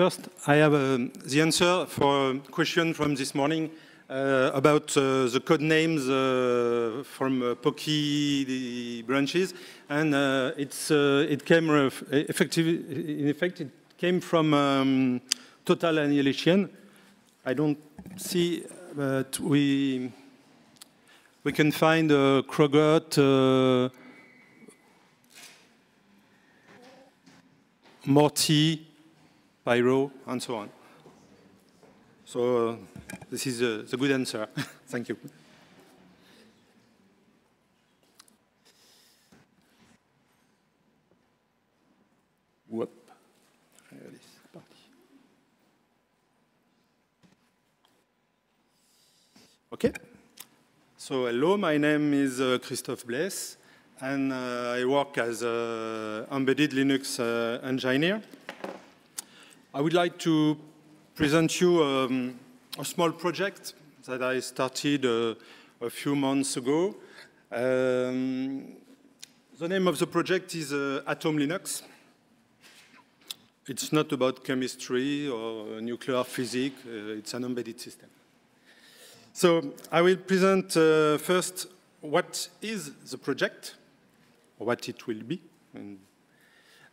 first, I have um, the answer for a question from this morning uh, about uh, the code names uh, from uh, Poky branches, and uh, it's uh, it came effective. In effect, it came from um, Total Annihilation. I don't see, but we we can find uh, Krogoth, uh, Morty, Pyro, and so on. So uh, this is uh, the good answer. Thank you. Whoop. Okay. So hello, my name is uh, Christophe Blaess, and uh, I work as an embedded Linux uh, engineer. I would like to present you um, a small project that I started uh, a few months ago. Um, the name of the project is uh, Atom Linux. It's not about chemistry or nuclear physics, uh, it's an embedded system. So I will present uh, first what is the project, what it will be,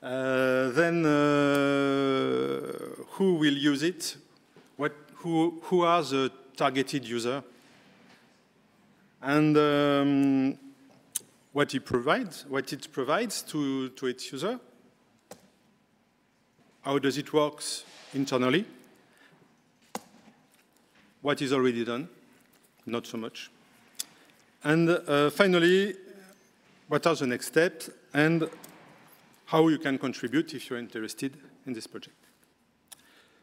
then uh, who will use it, what, who, who are the targeted user, and um, what it provides, what it provides to, to its user, how does it work internally, what is already done, not so much, and uh, finally, what are the next steps, and how you can contribute if you're interested in this project.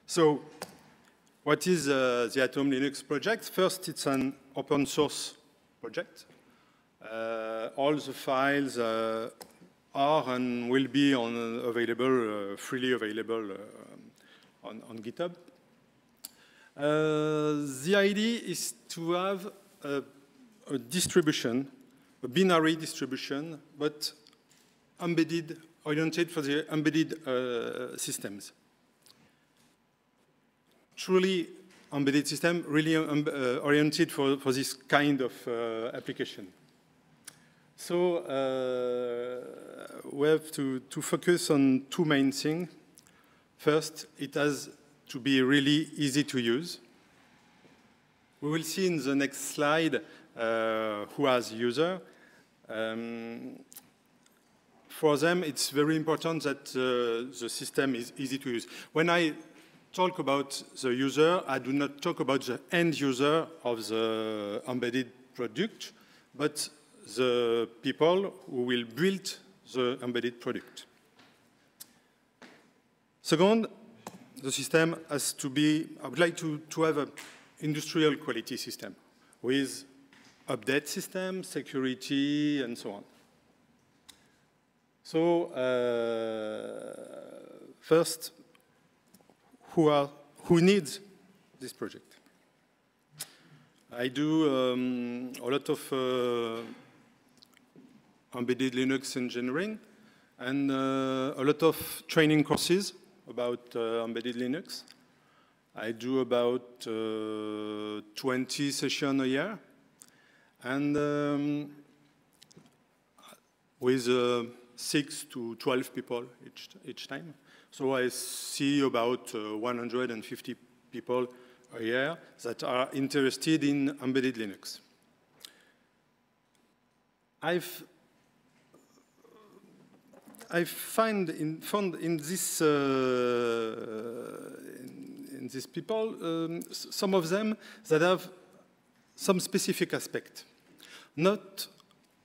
So what is uh, the Atom Linux project? First, it's an open source project. Uh, all the files uh, are and will be on, uh, available, uh, freely available uh, on, on, GitHub. the idea is to have a, a distribution, a binary distribution, but embedded oriented for the embedded uh, systems. Truly embedded system, really um, uh, oriented for, for this kind of uh, application. So uh, we have to, to focus on two main things. First, it has to be really easy to use. We will see in the next slide uh, who has user. Um, for them, it's very important that uh, the system is easy to use. When I talk about the user, I do not talk about the end user of the embedded product, but the people who will build the embedded product. Second, the system has to be, I would like to, to have an industrial quality system with update system, security, and so on. So uh, first, who, are, who needs this project? I do um, a lot of uh, embedded Linux engineering and uh, a lot of training courses about uh, embedded Linux. I do about uh, 20 sessions a year. And um, with uh, six to 12 people each, each time. So I see about uh, 150 people a year that are interested in embedded Linux. I've I find in, found in this uh, in, in, these people um, some of them that have some specific aspect, not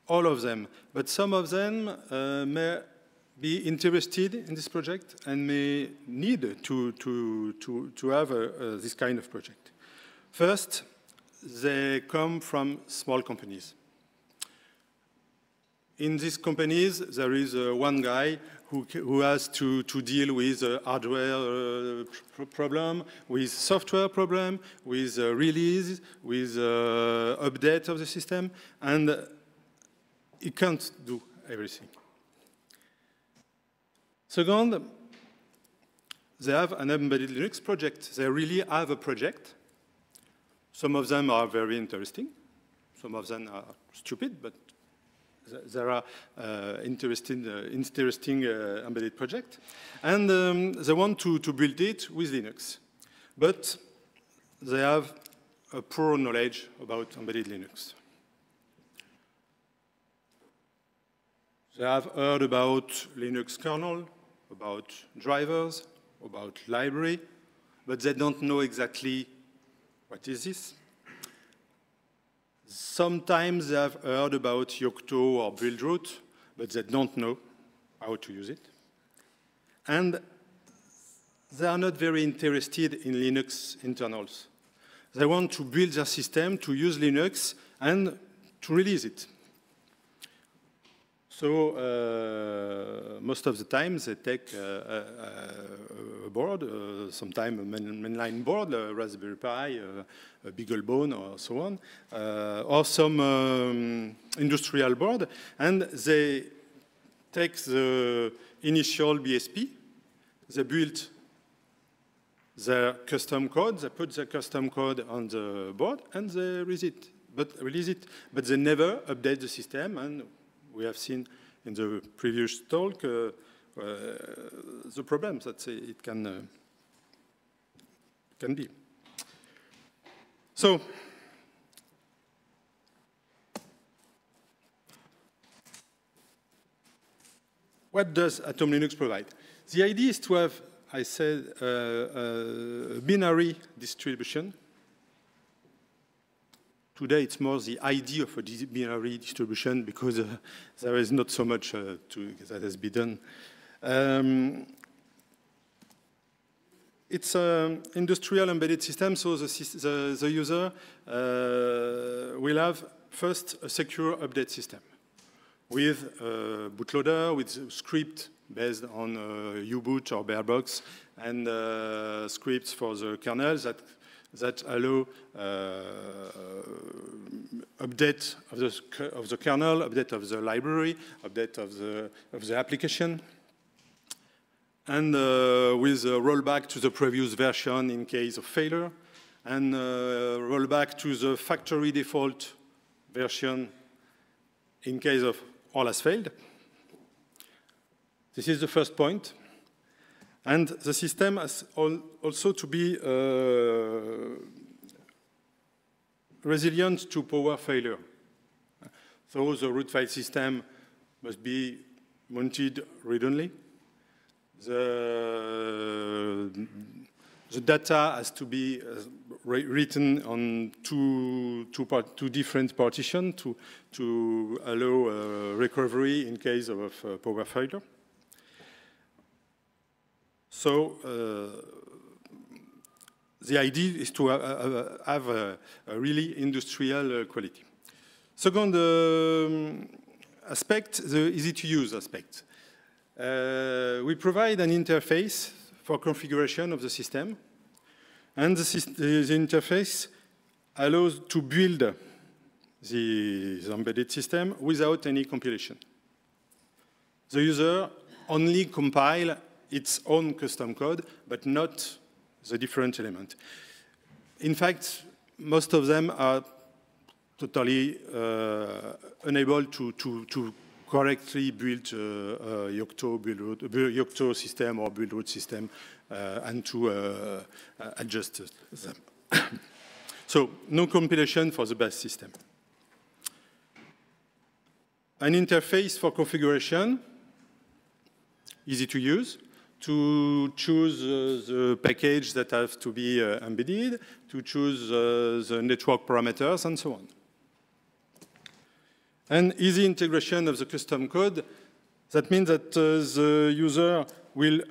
all of them, but some of them uh, may be interested in this project and may need to, to, to, to have a, a, this kind of project. First, they come from small companies. In these companies, there is uh, one guy who, who, has to, to deal with uh, hardware uh, pr problem, with software problem, with uh, release, with uh, update of the system, and it can't do everything. Second, they have an embedded Linux project. They really have a project. Some of them are very interesting. Some of them are stupid, but there are uh, interesting, uh, interesting uh, embedded projects. And um, they want to, to build it with Linux. But they have a poor knowledge about embedded Linux. They have heard about Linux kernel, about drivers, about library, but they don't know exactly what is this. Sometimes they have heard about Yocto or Buildroot, but they don't know how to use it. And they are not very interested in Linux internals. They want to build their system to use Linux and to release it. So uh, most of the time they take uh, a, a, board, uh, sometimes a main, mainline board, a Raspberry Pi, a BeagleBone, or so on, uh, or some um, industrial board, and they take the initial BSP, they build their custom code, they put their custom code on the board, and they release it. But release it, but they never update the system, and we have seen in the previous talk uh, uh, the problems that it can, uh, can be. So, what does Atom Linux provide? The idea is to have, I said, uh, a binary distribution Today, it's more the idea of a binary distribution because uh, there is not so much uh, to, that has been done. Um, it's an industrial embedded system, so the, the, the user uh, will have first a secure update system with a bootloader, with script based on uh, U-boot or barebox, and uh, scripts for the kernel that that allow uh, update of the, of the kernel, update of the library, update of the, of the application, and uh, with a rollback to the previous version in case of failure, and uh, rollback to the factory default version in case of all has failed. This is the first point. And the system has also to be uh, resilient to power failure. So the root file system must be mounted read-only. The, the data has to be uh, written on two, two, part, two different partitions to, to allow uh, recovery in case of uh, power failure. So uh, the idea is to uh, uh, have a, a, really industrial quality. Second um, aspect, the easy-to-use aspect. Uh, we provide an interface for configuration of the system, and the, the interface allows to build the, embedded system without any compilation. The user only compile its own custom code, but not the different element. In fact, most of them are totally uh, unable to, to, to correctly build uh, a Yocto, build, Yocto system or Buildroot system uh, and to uh, adjust them. so no compilation for the base system. An interface for configuration, easy to use to choose uh, the package that has to be uh, embedded, to choose uh, the network parameters, and so on. And easy integration of the custom code, that means that the user will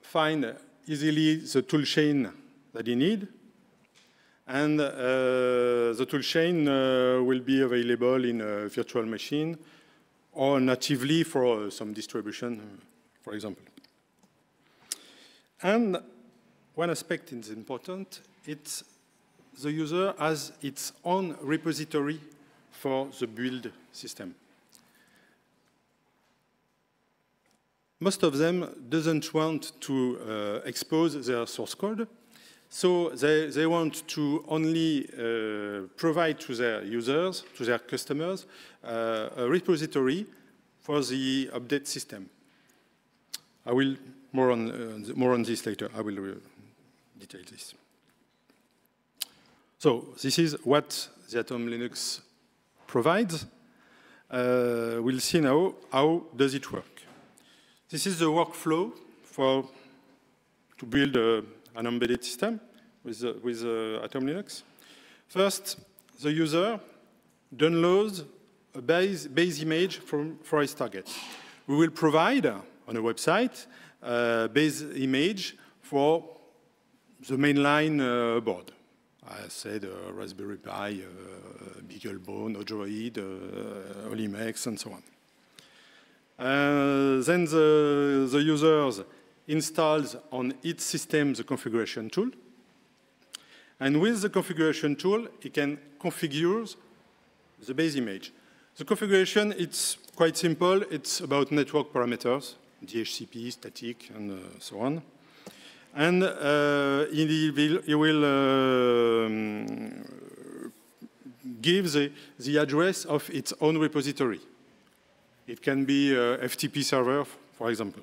find easily the toolchain that he needs, and uh, the toolchain uh, will be available in a virtual machine or natively for uh, some distribution, for example. And one aspect is important, it's the user has its own repository for the build system. most of them doesn't want to uh, expose their source code. So they, they want to only uh, provide to their users, to their customers, uh, a repository for the update system. I will more on, uh, more on this later. I will uh, detail this. So this is what the Atom Linux provides. Uh, we'll see now how does it work. This is the workflow for to build a, an embedded system with, uh, with uh, Atom Linux. First, the user downloads a base, base image from, for his target. We will provide uh, on a website base image for the mainline uh, board. I said uh, Raspberry Pi, uh, BeagleBone, Odroid, uh, Olimex, and so on. Uh, then the, the users installs on each system the configuration tool. And with the configuration tool, he can configure the base image. The configuration, it's quite simple. It's about network parameters, DHCP, static, and uh, so on. And uh, he will, he will um, give the, the address of its own repository. It can be a FTP server, for example.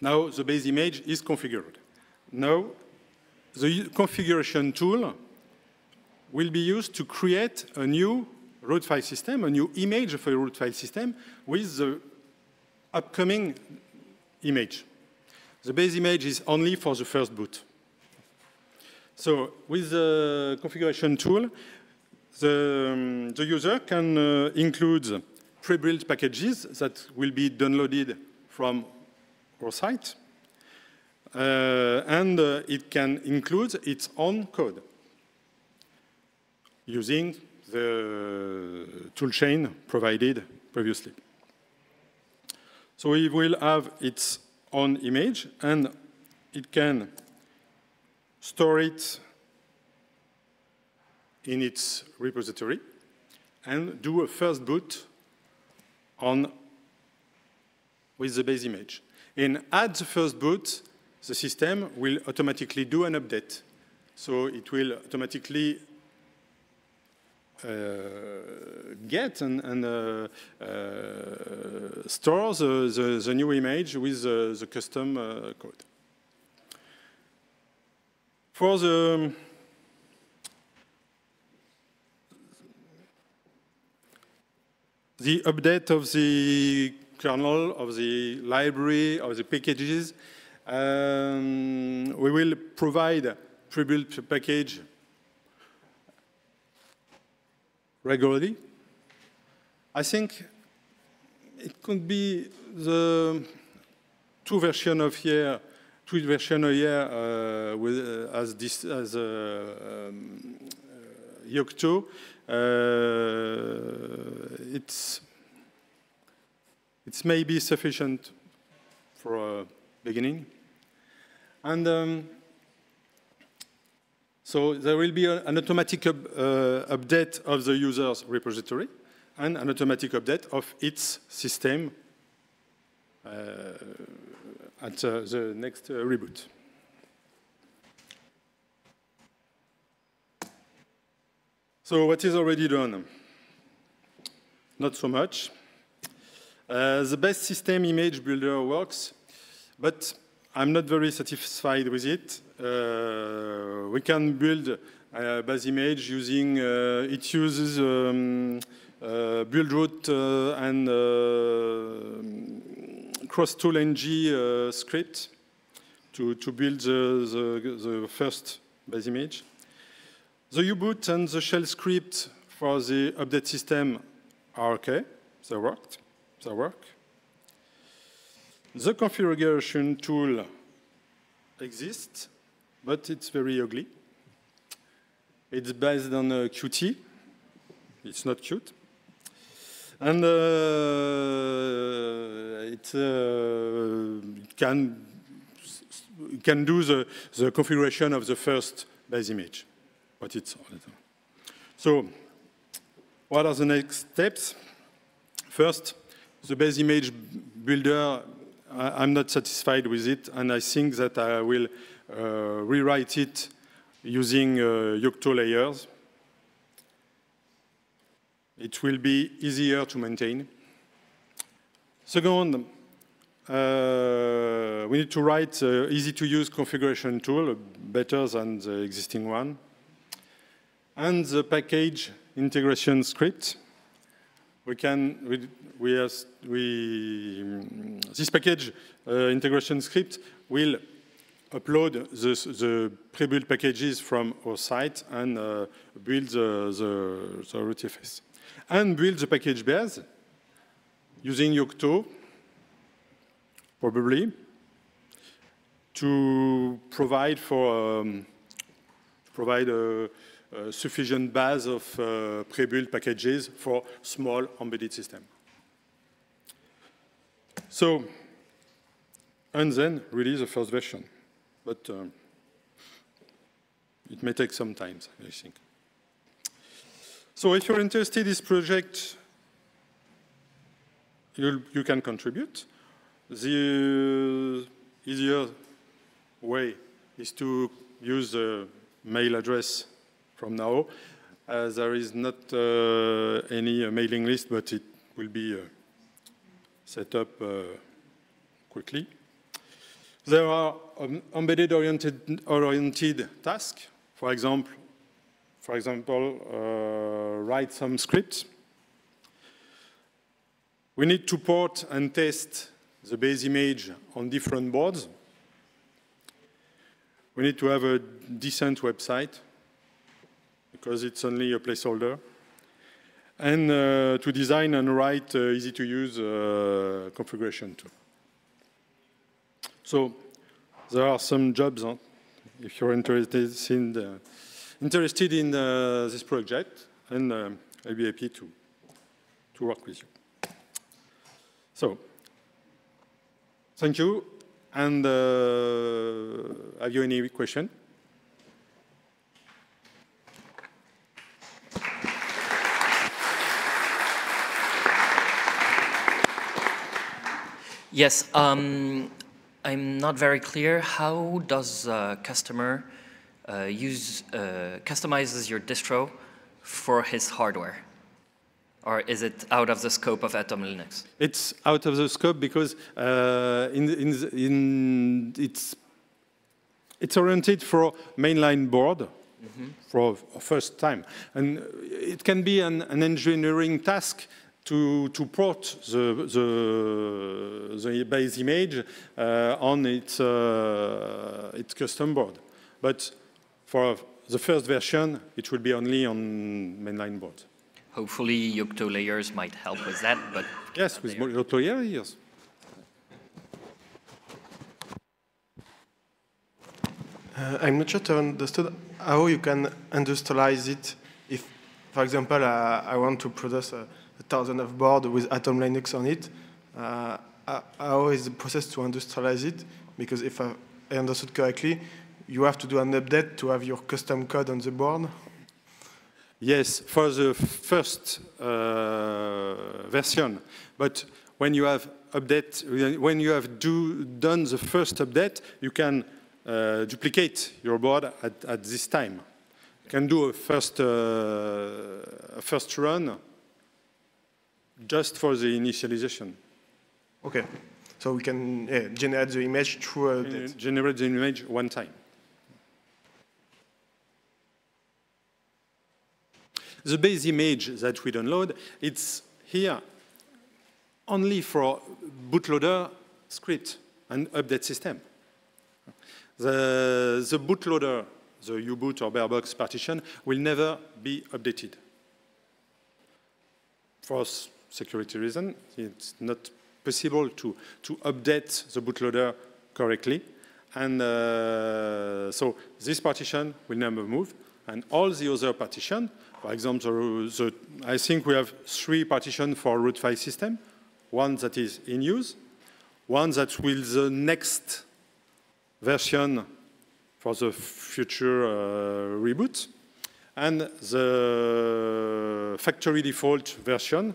Now the base image is configured. Now the configuration tool will be used to create a new root file system, a new image of a root file system with the upcoming image. The base image is only for the first boot. So with the configuration tool, the, um, the user can uh, include pre-built packages that will be downloaded from our site. Uh, and uh, it can include its own code using the toolchain provided previously. So it will have its own image and it can store it in its repository and do a first boot on with the base image. And at the first boot, the system will automatically do an update. So it will automatically get and, and uh, uh, store the, the, the, new image with the, the custom uh, code. For the the update of the kernel, of the library, of the packages. Um, we will provide pre-built package regularly. I think it could be the two version of year, two version a year uh, with, uh, as this as uh, um, Yocto uh, it's, it's maybe sufficient for a beginning. And um, so there will be a, an automatic up, uh, update of the user's repository and an automatic update of its system uh, at uh, the next uh, reboot. So what is already done? Not so much. Uh, the best system image builder works, but I'm not very satisfied with it. Uh, we can build a base image using, uh, it uses um, uh, buildroot uh, and crosstool-ng uh, script to, to build the, the, the first base image. The U-boot and the shell script for the update system are okay. They worked. They work. The configuration tool exists, but it's very ugly. It's based on a Qt. It's not cute. And uh, it, uh, can, can do the, the configuration of the first base image but it's So what are the next steps? First, the base image builder, I, am not satisfied with it, and I think that I will uh, rewrite it using uh, Yocto layers. It will be easier to maintain. Second, uh, we need to write uh, easy-to-use configuration tool, better than the existing one. And the package integration script. We can, we, we, we this package uh, integration script will upload the, the pre-built packages from our site and uh, build the, the, the RTFS. And build the package base using Yocto, probably, to provide for um, provide a, a, sufficient base of uh, pre-built packages for small embedded system. So, and then release the first version. But um, it may take some time, I think. So if you're interested in this project, you you can contribute. The easier way is to use the mail address from now. Uh, there is not uh, any uh, mailing list, but it will be uh, set up quickly. There are um, embedded oriented, oriented tasks. For example, for example, uh, write some scripts. We need to port and test the base image on different boards. We need to have a decent website because it's only a placeholder. And uh, to design and write uh, easy-to-use uh, configuration too. So there are some jobs huh, if you're interested in, the, interested in uh, this project, and uh, I'll be happy to, to work with you. So, thank you. And uh, have you any question? Yes. Um, I'm not very clear. How does a customer uh, use uh, customizes your distro for his hardware? Or is it out of the scope of Atom Linux? It's out of the scope because uh, in, in, in it's, it's oriented for mainline board mm -hmm. for first time. And it can be an, an engineering task to, to port the, the, the base image uh, on its, uh, its custom board. But for the first version, it will be only on mainline board. Hopefully, Yocto layers might help with that, but... Yes, with Yocto layers. Uh, I'm not sure to understood how you can industrialize it if, for example, uh, I want to produce a thousand of board with Atom Linux on it. Uh, how is the process to industrialize it? Because if I, I understood correctly, you have to do an update to have your custom code on the board. Yes, for the first uh, version. But when you have update, when you have do, done the first update, you can uh, duplicate your board at, at, this time. You can do a first, uh, a first run just for the initialization. Okay. So we can yeah, generate the image through uh, a Generate the image one time. The base image that we download, it's here only for bootloader script and update system. The, the bootloader, the U-boot or barebox partition, will never be updated. For security reason. It's not possible to, to update the bootloader correctly. And uh, so this partition will never move. And all the other partition, for example, the, I think we have three partitions for root file system. One that is in use, one that will the next version for the future uh, reboot, and the factory default version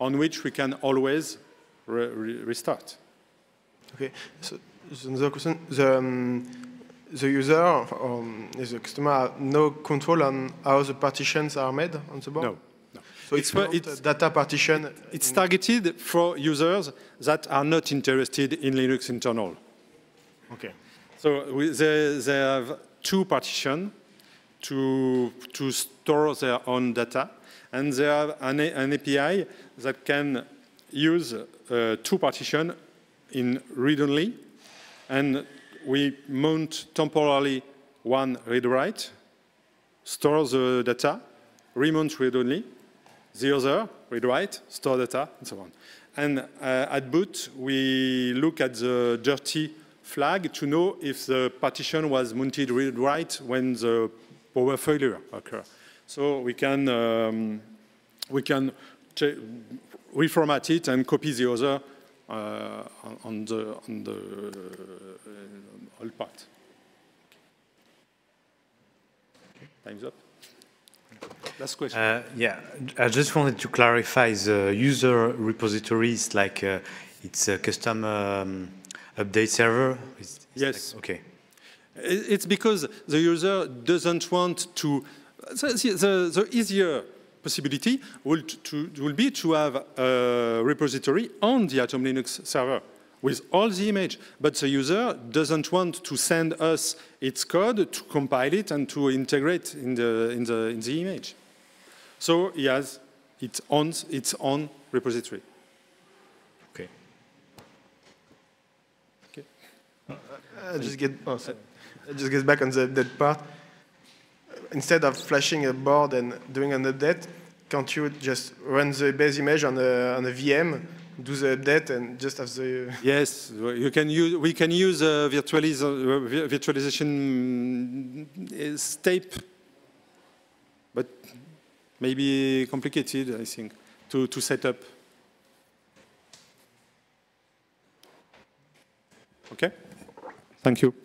on which we can always re re restart. Okay, so, so the question, the, um, the user or um, the customer no control on how the partitions are made on the board? No. no. So It's it's, it's- data partition. It's targeted for users that are not interested in Linux internal. Okay. So we, they, they have two partitions to, to store their own data, and they have an, an API that can use uh, two partitions in read-only, and we mount temporarily one read-write, store the data, remount read-only, the other, read-write, store data, and so on. And uh, at boot, we look at the dirty flag to know if the partition was mounted read-write when the power failure occur. So we can, um, we can reformat it and copy the other uh, on- on the, on the uh, all part. Time's up. Last question. Uh, yeah, I just wanted to clarify the user repositories like uh, it's a custom um, update server. Is- is Yes. like- okay. It's because the user doesn't want to. The, the, the easier possibility will, to, will be to have a repository on the Atom Linux server with all the image. But the user doesn't want to send us its code to compile it and to integrate in the, in the, in the image. So he has its own, its own repository. Okay. Okay. I just get oh, sorry. I just get back on the update part. Instead of flashing a board and doing an update, can't you just run the base image on a, on a VM, do the update, and just have the Yes, you can use, we can use uh, virtualis uh, virtualization mm, step, but maybe complicated, I think, to, to set up. Okay? Thank you.